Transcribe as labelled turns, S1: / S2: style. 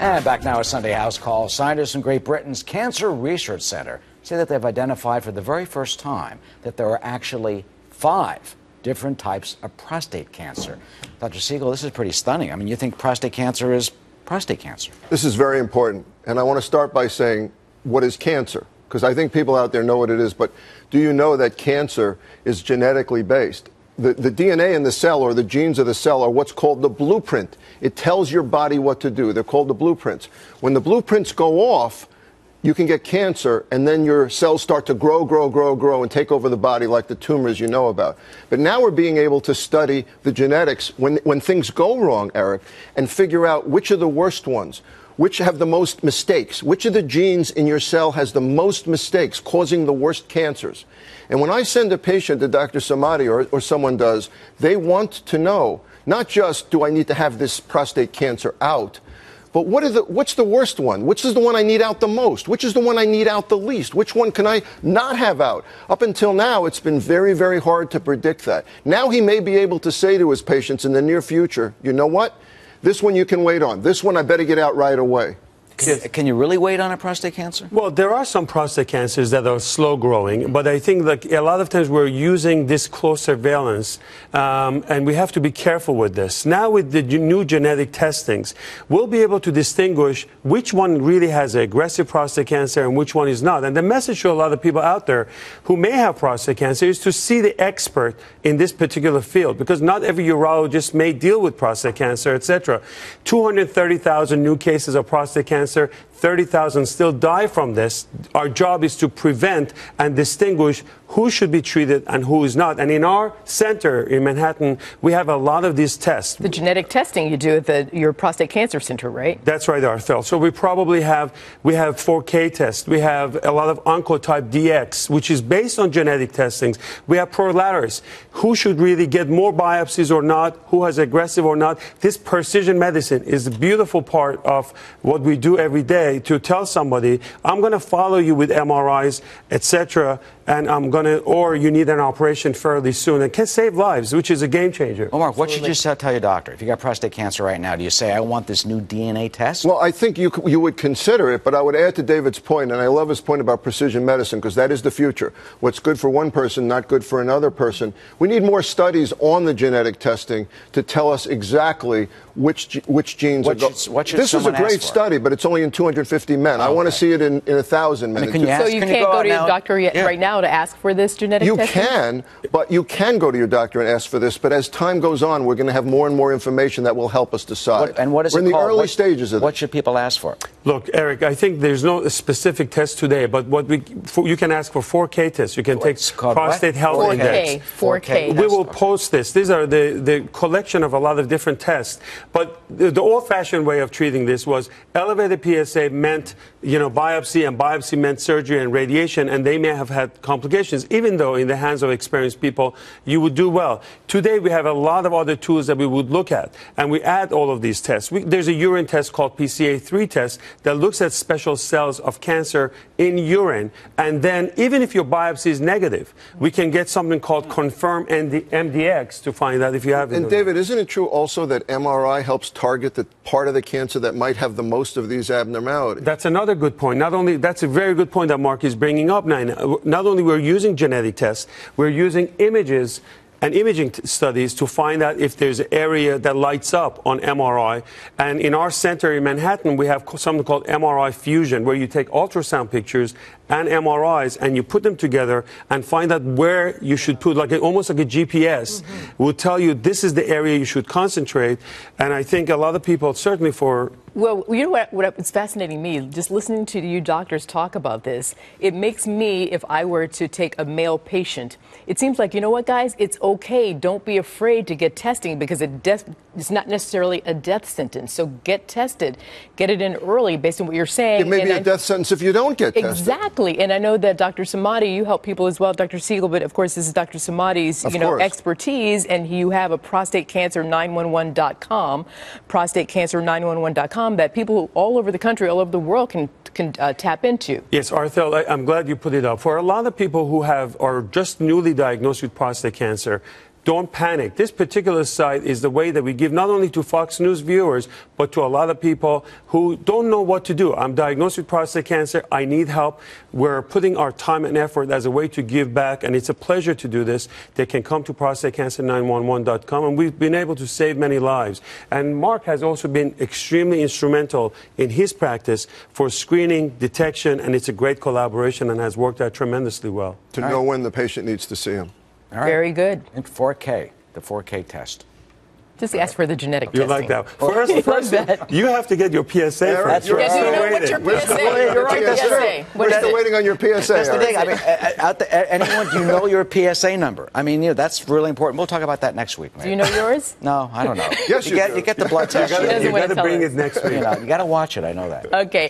S1: And back now at Sunday House Call, scientists in Great Britain's Cancer Research Center say that they've identified for the very first time that there are actually five different types of prostate cancer. Dr. Siegel, this is pretty stunning. I mean, you think prostate cancer is prostate cancer.
S2: This is very important. And I want to start by saying, what is cancer? Because I think people out there know what it is, but do you know that cancer is genetically based? The, the DNA in the cell or the genes of the cell are what's called the blueprint. It tells your body what to do. They're called the blueprints. When the blueprints go off, you can get cancer, and then your cells start to grow, grow, grow, grow, and take over the body like the tumors you know about. But now we're being able to study the genetics when, when things go wrong, Eric, and figure out which are the worst ones, which have the most mistakes, which of the genes in your cell has the most mistakes, causing the worst cancers. And when I send a patient to Dr. Samadi or, or someone does, they want to know not just do I need to have this prostate cancer out, but what the, what's the worst one? Which is the one I need out the most? Which is the one I need out the least? Which one can I not have out? Up until now, it's been very, very hard to predict that. Now he may be able to say to his patients in the near future, you know what? This one you can wait on. This one I better get out right away.
S1: Can, can, you really wait on a prostate cancer?
S3: Well, there are some prostate cancers that are slow growing, but I think like a lot of times we're using this close surveillance, um, and we have to be careful with this. Now, with the new genetic testings, we'll be able to distinguish which one really has aggressive prostate cancer and which one is not. And the message to a lot of people out there who may have prostate cancer is to see the expert in this particular field, because not every urologist may deal with prostate cancer, etc. 230,000 new cases of prostate cancer cancer 30,000 still die from this. Our job is to prevent and distinguish who should be treated and who is not. And in our center in Manhattan, we have a lot of these tests.
S4: The genetic testing you do at the, your prostate cancer center, right?
S3: That's right, Arthel. So we probably have we have 4K tests. We have a lot of Oncotype DX, which is based on genetic testings. We have Prolaris. Who should really get more biopsies or not? Who has aggressive or not? This precision medicine is a beautiful part of what we do every day to tell somebody, I'm going to follow you with MRIs, etc., and I'm going to, or you need an operation fairly soon. It can save lives, which is a game changer.
S1: Well, Marc, what should you tell your doctor? If you got prostate cancer right now, do you say, I want this new DNA test?
S2: Well, I think you, you would consider it, but I would add to David's point, and I love his point about precision medicine, because that is the future. What's good for one person, not good for another person. We need more studies on the genetic testing to tell us exactly which, which genes
S1: what
S2: are
S1: going.
S2: This is a great study, but it's only in 250 men. I want to see it in, in 1,000 men.
S1: I mean, can you ask,
S4: so you
S1: can
S4: can't
S1: you go,
S4: go to
S1: your
S4: doctor yet,
S1: yeah.
S4: right now to ask for this genetic
S2: you
S4: testing?
S2: can, but you can go to your doctor and ask for this. But as time goes on, we're going to have more and more information that will help us decide.
S1: What, and what is
S2: we're
S1: it
S2: in the
S1: called?
S2: early
S1: what,
S2: stages of
S1: What
S2: it.
S1: should people ask for?
S3: Look, Eric, I think there's no specific test today, but what we for, you can ask for 4K tests. You can take
S1: It's
S3: prostate
S1: what?
S3: health
S4: 4K.
S3: index.
S4: 4K.
S3: We will post this. These are the, the collection of a lot of different tests. But the, the old-fashioned way of treating this was elevated PSA meant, you know, biopsy, and biopsy meant surgery and radiation, and they may have had complications. Even though in the hands of experienced people, you would do well. Today we have a lot of other tools that we would look at, and we add all of these tests. We, there's a urine test called PCA3 test that looks at special cells of cancer in urine, and then even if your biopsy is negative, we can get something called ConfirmMDx to find out if you have it.
S2: And David, isn't it true also that MRI helps target the part of the cancer that might have the most of these abnormalities?
S3: That's another good point. Not only that's a very good point that Marc is bringing up now. Not only we're using genetic tests, we're using images and imaging studies to find out if there's an area that lights up on MRI. And in our center in Manhattan, we have something called MRI fusion, where you take ultrasound pictures and MRIs and you put them together and find out where you should put, like almost like a GPS,
S4: Mm-hmm.
S3: will tell you this is the area you should concentrate. And I think a lot of people, certainly for
S4: Well, you know what, what it's fascinating me, just listening to you doctors talk about this, it makes me, if I were to take a male patient, it seems like, you know what, guys, it's okay. Don't be afraid to get testing because it death, it's not necessarily a death sentence. So get tested, get it in early based on what you're saying.
S2: It may be
S4: And
S2: a
S4: I-
S2: death sentence if you don't get tested.
S4: Exactly, and I know that Dr. Samadi, you help people as well, Dr. Siegel, but of course this is Dr. Samadi's,
S2: Of
S4: you know,
S2: course.
S4: expertise, and you have a prostatecancer911.com, prostatecancer911.com that people all over the country, all over the world can can uh, tap into.
S3: Yes, Arthel, I, I'm glad you put it up. For a lot of people who have are just newly diagnosed with prostate cancer, don't panic. This particular site is the way that we give not only to Fox News viewers, but to a lot of people who don't know what to do. I'm diagnosed with prostate cancer. I need help. We're putting our time and effort as a way to give back, and it's a pleasure to do this. They can come to prostatecancer911.com, and we've been able to save many lives. And Marc has also been extremely instrumental in his practice for screening, detection, and it's a great collaboration and has worked out tremendously well.
S2: To know when the patient needs to see him.
S1: All right.
S4: Very good.
S1: And 4K, the 4K test.
S4: Just ask for the genetic test.
S3: You
S4: testing.
S3: like that? First,
S4: love
S3: first
S4: that.
S3: you have to get your PSA
S2: Eric,
S3: first.
S2: you're
S4: Yeah, you know
S2: waiting.
S4: what your
S2: We're still
S4: PSA
S2: waiting. You're right,
S4: your
S2: that's
S4: PSA?
S2: true.
S4: What
S2: We're still waiting on your PSA.
S1: That's the thing. I mean, uh, the, anyone, do you know your PSA number? I mean, you know, that's really important. We'll talk about that next week.
S4: Do you know yours?
S1: No, I don't know.
S2: Yes, you
S1: get,
S2: do.
S1: you get the blood test.
S3: You
S4: wanna
S3: got to bring
S4: us.
S3: it next week.
S1: you know, you got to watch it. I know that.
S4: Okay.